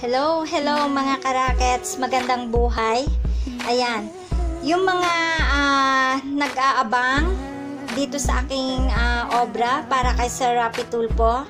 Hello, hello mga karakets, magandang buhay. Ayan, yung mga ah, nag-aabang dito sa aking ah, obra para kay Sir Rapi Tulpo.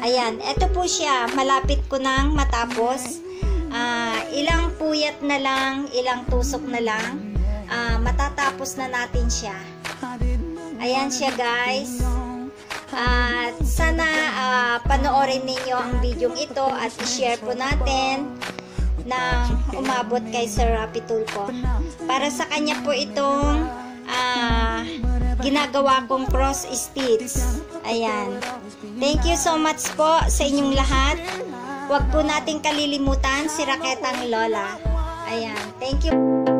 Ayan, eto po siya, malapit ko nang matapos. Ah, ilang puyat na lang, ilang tusok na lang, ah, matatapos na natin siya. Ayan siya guys. At sana ah, panoorin ninyo ang video ito at i-share po natin ng umabot kay Sir Rapi Tulfo. Para sa kanya po itong ah, ginagawa kong cross stitch. Ayan. Thank you so much po sa inyong lahat. Huwag po nating kalilimutan si Raketang Lola. Ayan. Thank you.